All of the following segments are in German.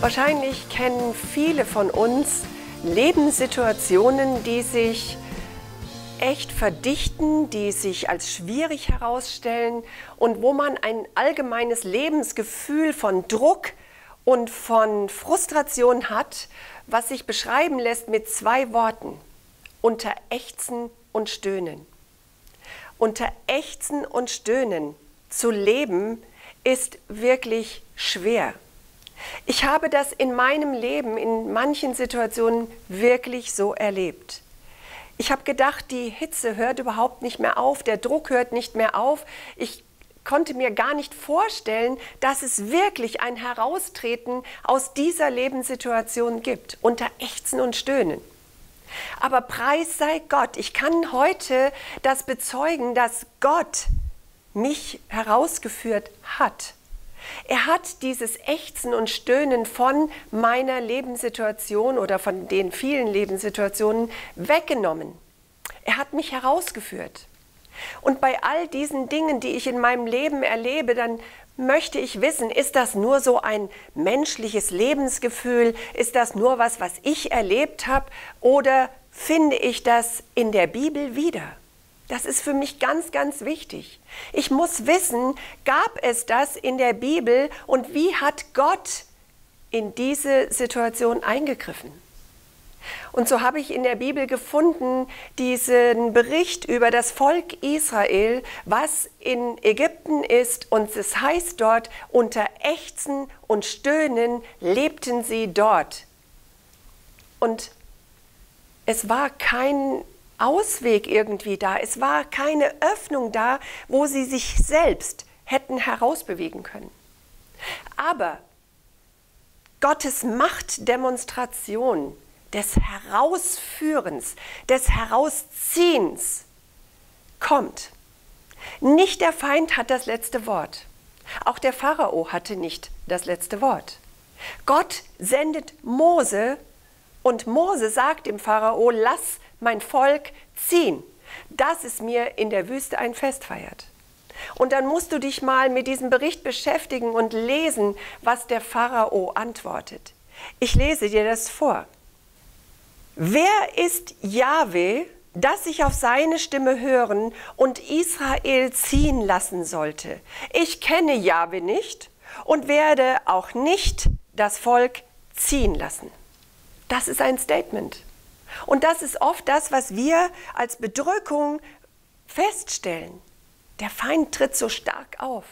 Wahrscheinlich kennen viele von uns Lebenssituationen, die sich echt verdichten, die sich als schwierig herausstellen und wo man ein allgemeines Lebensgefühl von Druck und von Frustration hat, was sich beschreiben lässt mit zwei Worten. Unter Ächzen und Stöhnen. Unter Ächzen und Stöhnen zu leben ist wirklich schwer. Ich habe das in meinem Leben in manchen Situationen wirklich so erlebt. Ich habe gedacht, die Hitze hört überhaupt nicht mehr auf, der Druck hört nicht mehr auf. Ich konnte mir gar nicht vorstellen, dass es wirklich ein Heraustreten aus dieser Lebenssituation gibt, unter Ächzen und Stöhnen. Aber preis sei Gott, ich kann heute das bezeugen, dass Gott mich herausgeführt hat er hat dieses Ächzen und Stöhnen von meiner Lebenssituation oder von den vielen Lebenssituationen weggenommen. Er hat mich herausgeführt. Und bei all diesen Dingen, die ich in meinem Leben erlebe, dann möchte ich wissen, ist das nur so ein menschliches Lebensgefühl? Ist das nur was, was ich erlebt habe? Oder finde ich das in der Bibel wieder? Das ist für mich ganz, ganz wichtig. Ich muss wissen, gab es das in der Bibel und wie hat Gott in diese Situation eingegriffen? Und so habe ich in der Bibel gefunden diesen Bericht über das Volk Israel, was in Ägypten ist. Und es heißt dort, unter Ächzen und Stöhnen lebten sie dort. Und es war kein Ausweg irgendwie da. Es war keine Öffnung da, wo sie sich selbst hätten herausbewegen können. Aber Gottes Machtdemonstration des Herausführens, des Herausziehens kommt. Nicht der Feind hat das letzte Wort. Auch der Pharao hatte nicht das letzte Wort. Gott sendet Mose und Mose sagt dem Pharao, lass mein Volk ziehen, dass es mir in der Wüste ein Fest feiert. Und dann musst du dich mal mit diesem Bericht beschäftigen und lesen, was der Pharao antwortet. Ich lese dir das vor. Wer ist Jahwe, dass ich auf seine Stimme hören und Israel ziehen lassen sollte? Ich kenne Jahwe nicht und werde auch nicht das Volk ziehen lassen. Das ist ein Statement. Und das ist oft das, was wir als Bedrückung feststellen. Der Feind tritt so stark auf.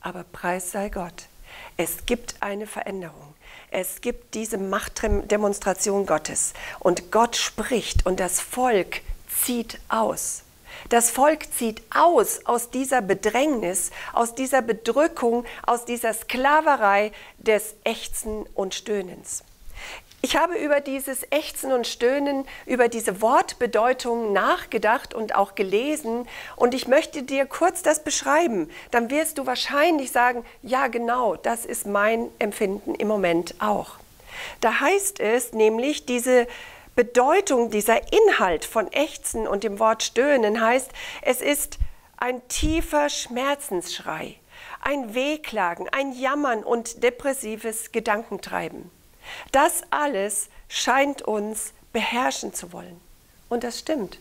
Aber preis sei Gott, es gibt eine Veränderung. Es gibt diese Machtdemonstration Gottes. Und Gott spricht und das Volk zieht aus. Das Volk zieht aus aus dieser Bedrängnis, aus dieser Bedrückung, aus dieser Sklaverei des Ächzen und Stöhnens. Ich habe über dieses Ächzen und Stöhnen, über diese Wortbedeutung nachgedacht und auch gelesen und ich möchte dir kurz das beschreiben. Dann wirst du wahrscheinlich sagen, ja genau, das ist mein Empfinden im Moment auch. Da heißt es nämlich, diese Bedeutung, dieser Inhalt von Ächzen und dem Wort Stöhnen heißt, es ist ein tiefer Schmerzensschrei, ein Wehklagen, ein Jammern und depressives Gedankentreiben. Das alles scheint uns beherrschen zu wollen. Und das stimmt.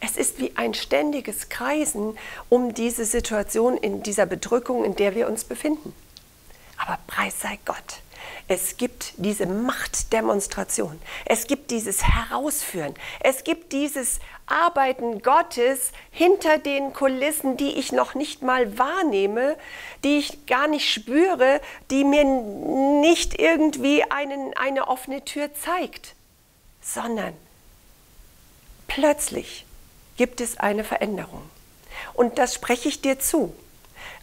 Es ist wie ein ständiges Kreisen um diese Situation, in dieser Bedrückung, in der wir uns befinden. Aber preis sei Gott. Es gibt diese Machtdemonstration. Es gibt dieses Herausführen. Es gibt dieses Arbeiten Gottes hinter den Kulissen, die ich noch nicht mal wahrnehme, die ich gar nicht spüre, die mir nicht irgendwie einen, eine offene Tür zeigt, sondern plötzlich gibt es eine Veränderung. Und das spreche ich dir zu.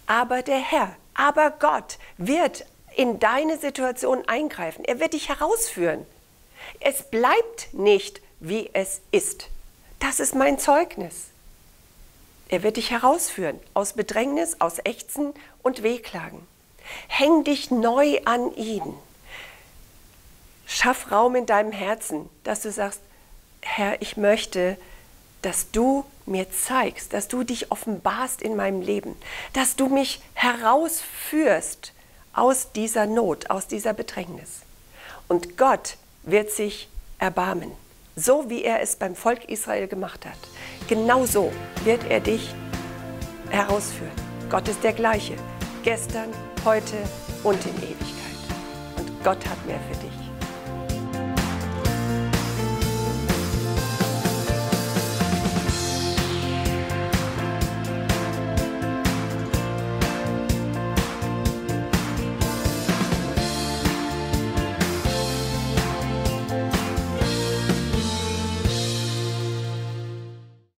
Aber der Herr, aber Gott wird in deine Situation eingreifen. Er wird dich herausführen. Es bleibt nicht, wie es ist. Das ist mein Zeugnis. Er wird dich herausführen aus Bedrängnis, aus Ächzen und Wehklagen. Häng dich neu an ihn. Schaff Raum in deinem Herzen, dass du sagst, Herr, ich möchte, dass du mir zeigst, dass du dich offenbarst in meinem Leben, dass du mich herausführst aus dieser Not, aus dieser Bedrängnis. Und Gott wird sich erbarmen, so wie er es beim Volk Israel gemacht hat. Genauso wird er dich herausführen. Gott ist der gleiche, gestern, heute und in Ewigkeit. Und Gott hat mehr für dich.